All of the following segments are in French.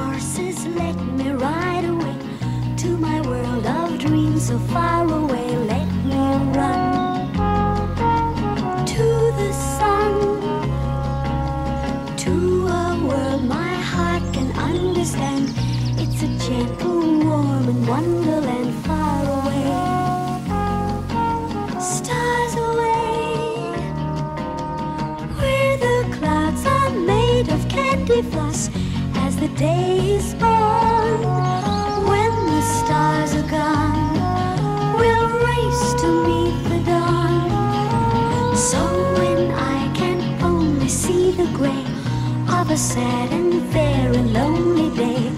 horses let me ride away to my world of dreams so far away. Let me run to the sun, to a world my heart can understand. It's a gentle, warm, and wonderland far away. Stars away, where the clouds are made of candy floss the day is born. When the stars are gone, we'll race to meet the dawn. So when I can only see the gray of a sad and very lonely day,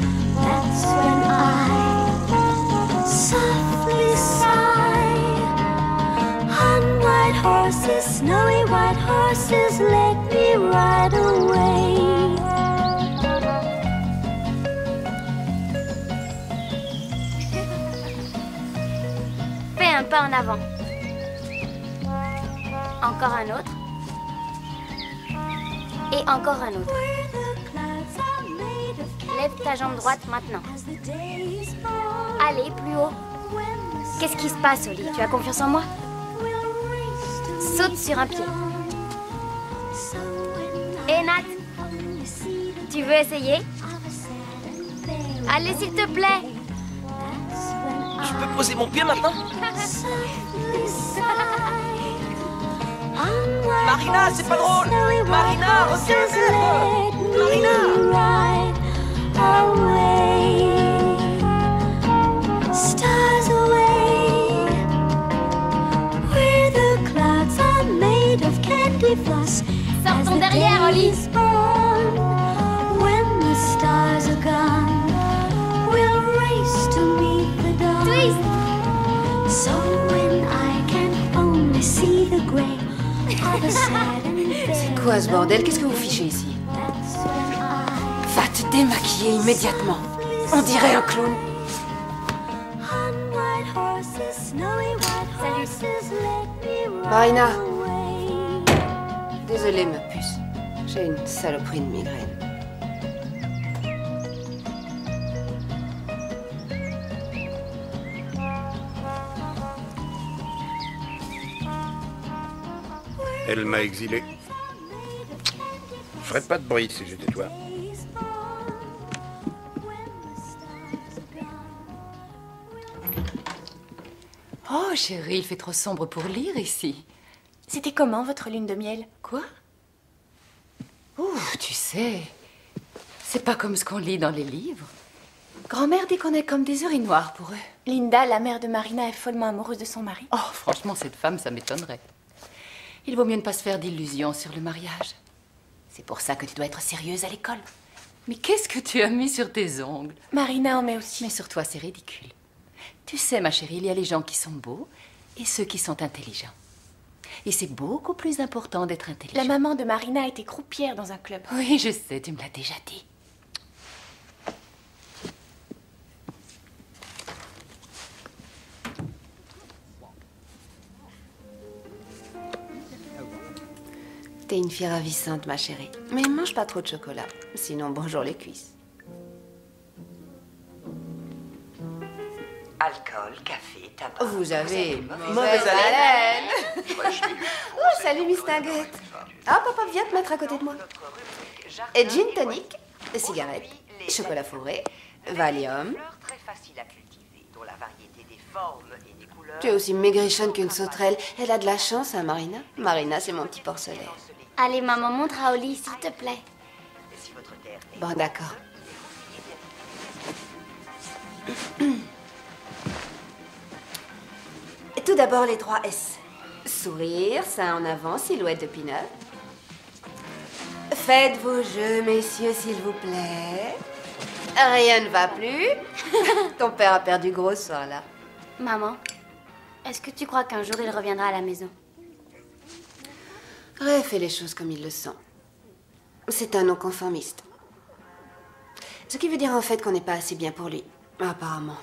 en avant. Encore un autre. Et encore un autre. Lève ta jambe droite maintenant. Allez, plus haut. Qu'est-ce qui se passe, Oli? Tu as confiance en moi? Saute sur un pied. Et Nat, tu veux essayer? Allez, s'il te plaît. Peux poser mon pied maintenant Marina, c'est pas drôle. Marina, retiens-le. Marina. the derrière, day quoi ce bordel Qu'est-ce que vous fichez ici Va te démaquiller immédiatement. On dirait un clown. Marina. Désolée, ma puce. J'ai une saloperie de migraine. Elle m'a exilé. Je ferais pas de bruit si j'étais toi. Oh, chérie, il fait trop sombre pour lire ici. C'était comment votre lune de miel? Quoi? Ouh, tu sais, c'est pas comme ce qu'on lit dans les livres. Grand-mère dit qu'on est comme des urinoirs pour eux. Linda, la mère de Marina, est follement amoureuse de son mari. Oh, franchement, cette femme, ça m'étonnerait. Il vaut mieux ne pas se faire d'illusions sur le mariage. C'est pour ça que tu dois être sérieuse à l'école. Mais qu'est-ce que tu as mis sur tes ongles Marina en met aussi. Mais sur toi, c'est ridicule. Tu sais, ma chérie, il y a les gens qui sont beaux et ceux qui sont intelligents. Et c'est beaucoup plus important d'être intelligent. La maman de Marina était croupière dans un club. Oui, je sais, tu me l'as déjà dit. T'es une fille ravissante, ma chérie. Mais mange pas trop de chocolat. Sinon, bonjour les cuisses. Alcool, café, tabac. Vous avez mauvaise mauvaise haleine. oh, salut, Miss Nugget. Ah, papa, viens te mettre à côté de moi. Et gin tonic, cigarette, chocolat fourré, Valium. Tu es aussi maigrichonne qu'une sauterelle. Elle a de la chance, hein, Marina Marina, c'est mon petit porcelain. Allez, maman, montre à Oli, s'il te plaît. Si votre terre est Bon, d'accord. Tout d'abord, les trois S. Sourire, sein en avant, silhouette de pinot. Faites vos jeux, messieurs, s'il vous plaît. Rien ne va plus. Ton père a perdu gros soir-là. Maman, est-ce que tu crois qu'un jour il reviendra à la maison? Ray fait les choses comme il le sent. C'est un non-conformiste. Ce qui veut dire en fait qu'on n'est pas assez bien pour lui. Apparemment.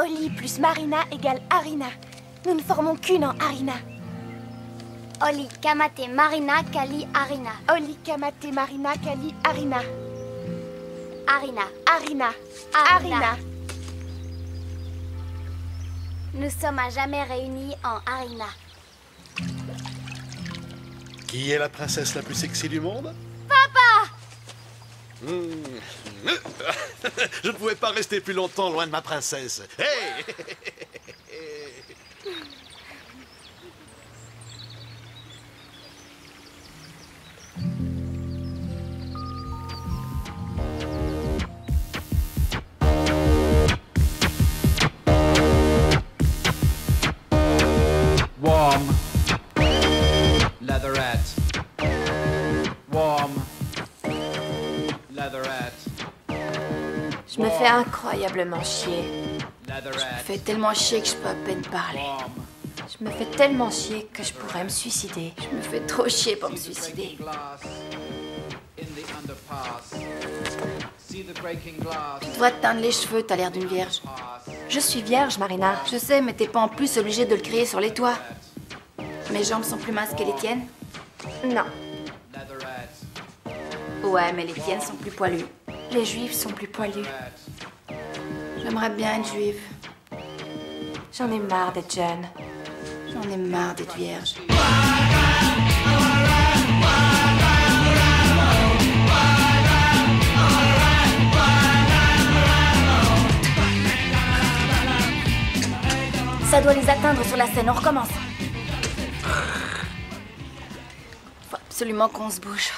Oli plus Marina égale Arina. Nous ne formons qu'une en Arina. Oli, Kamate, Marina, Kali, Arina. Oli, Kamate, Marina, Kali, Arina. Arina. Arina. Arina. Arina. Nous sommes à jamais réunis en Arina. Qui est la princesse la plus sexy du monde? Papa Hmm. Je ne pouvais pas rester plus longtemps loin de ma princesse. Fais incroyablement chier. Je me fais tellement chier que je peux à peine parler. Je me fais tellement chier que je pourrais me suicider. Je me fais trop chier pour me suicider. Tu devrais te teindre les cheveux, t'as l'air d'une vierge. Je suis vierge, Marina. Je sais, mais t'es pas en plus obligé de le crier sur les toits. Mes jambes sont plus minces que les tiennes? Non. Ouais, mais les tiennes sont plus poilues. Les juifs sont plus poilus. J'aimerais bien être juive. J'en ai marre d'être jeune. J'en ai marre d'être vierge. Ça doit les atteindre sur la scène, on recommence. Faut absolument qu'on se bouge.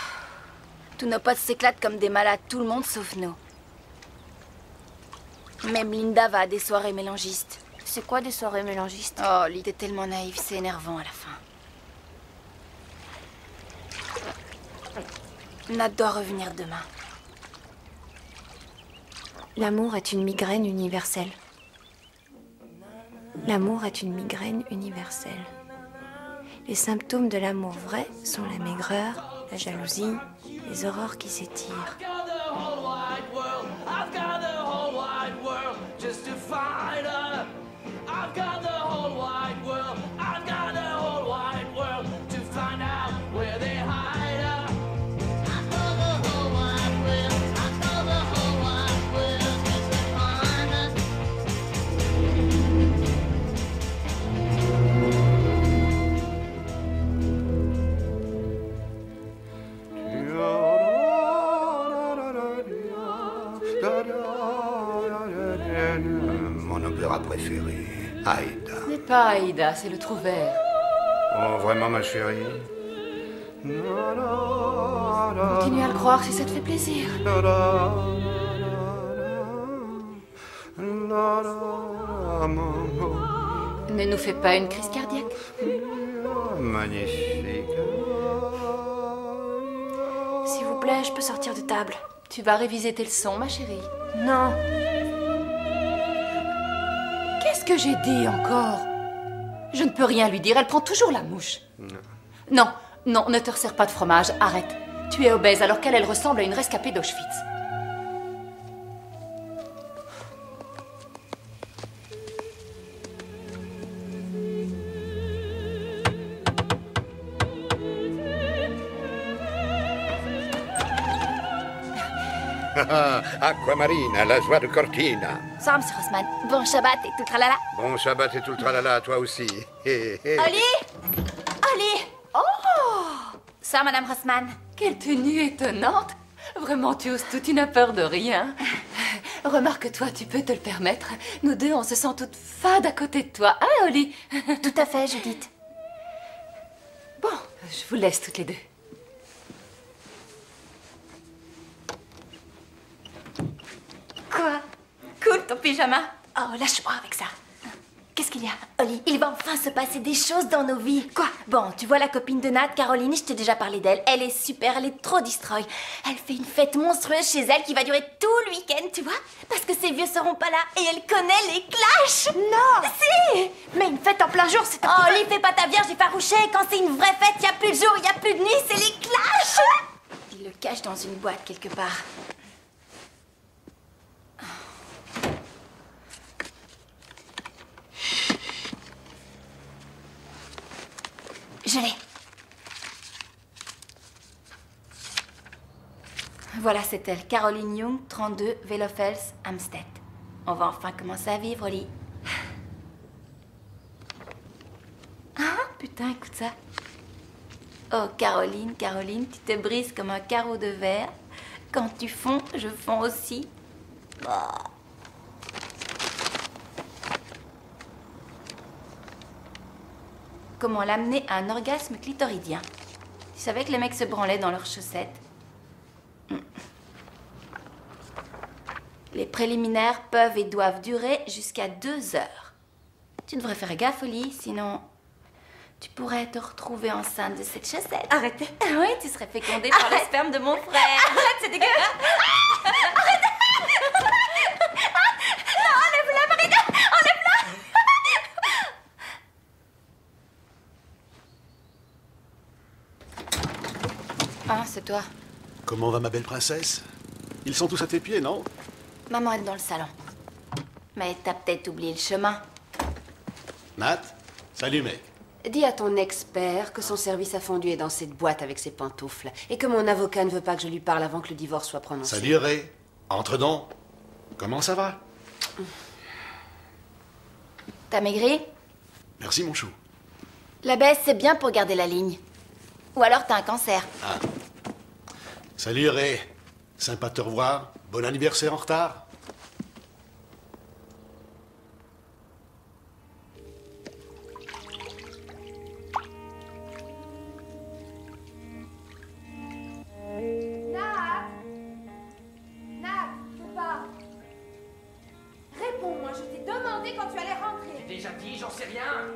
Tous nos potes s'éclatent comme des malades, tout le monde sauf nous. Même Linda va à des soirées mélangistes. C'est quoi des soirées mélangistes? Oh, l'idée est tellement naïve, c'est énervant à la fin. Nat doit revenir demain. L'amour est une migraine universelle. L'amour est une migraine universelle. Les symptômes de l'amour vrai sont la maigreur, la jalousie, les aurores qui s'étirent. Aïda. Ce n'est pas Aïda, c'est le Trouvert. Oh, vraiment, ma chérie Continue à le croire si ça te fait plaisir. Ne nous fais pas une crise cardiaque. Magnifique. S'il vous plaît, je peux sortir de table. Tu vas réviser tes leçons, ma chérie. Non, que j'ai dit encore Je ne peux rien lui dire, elle prend toujours la mouche. Non, non, ne te resserre pas de fromage, arrête. Tu es obèse alors qu'elle, elle ressemble à une rescapée d'Auschwitz. Aquamarine, la joie de Cortina. Ça, Monsieur Rossman. Bon Shabbat et tout tralala. Bon Shabbat et tout le tralala, toi aussi. Oli Oli Oh Ça, Madame Rossman. Quelle tenue étonnante Vraiment, tu oses tout, tu n'as peur de rien. Remarque-toi, tu peux te le permettre. Nous deux, on se sent toutes fades à côté de toi. Hein, Oli? Tout à fait, Judith. Bon, je vous laisse toutes les deux. Quoi Cool ton pyjama. oh, lâche-moi avec ça. Qu'est-ce qu'il y a? Oli, il va enfin se passer des choses dans nos vies. Quoi? Bon, tu vois la copine de Nat, Caroline, je t'ai déjà parlé d'elle. Elle est super, elle est trop destroy. Elle fait une fête monstrueuse chez elle qui va durer tout le week-end, tu vois? Parce que ses vieux seront pas là et elle connaît les clashs. Non Si Mais une fête en plein jour, c'est un Oh, Oli, fais pas ta vierge effarouchée. Quand c'est une vraie fête, y a plus de jour, y a plus de nuit, c'est les clashs. Il le cache dans une boîte quelque part. Je l'ai. Voilà, c'est elle. Caroline Young, 32, Velofels, Amstead. On va enfin commencer à vivre, Oli. Ah, putain, écoute ça. Oh, Caroline, Caroline, tu te brises comme un carreau de verre. Quand tu fonds, je fonds aussi. Bah. Comment l'amener à un orgasme clitoridien Tu savais que les mecs se branlaient dans leurs chaussettes. Les préliminaires peuvent et doivent durer jusqu'à deux heures. Tu devrais faire gaffe, Oli, sinon tu pourrais te retrouver enceinte de cette chaussette. Arrêtez. Oui, tu serais fécondée par le sperme de mon frère. Arrête, c'est dégueulasse. Arrête. Non, enlève-la, Marina. Enlève-la. Ah, c'est toi. Comment va ma belle princesse? Ils sont tous à tes pieds, non? Maman est dans le salon. Mais t'as peut-être oublié le chemin. Nat Salut, mec. Dis à ton expert que son service a fondu est dans cette boîte avec ses pantoufles et que mon avocat ne veut pas que je lui parle avant que le divorce soit prononcé. Salut, Ray. Entre donc. Comment ça va? T'as maigri? Merci, mon chou. La baisse, c'est bien pour garder la ligne. Ou alors t'as un cancer. Ah. Salut, Ray. Sympa de te revoir. Bon anniversaire en retard. Réponds-moi, je t'ai demandé quand tu allais rentrer. Déjà dit, j'en sais rien.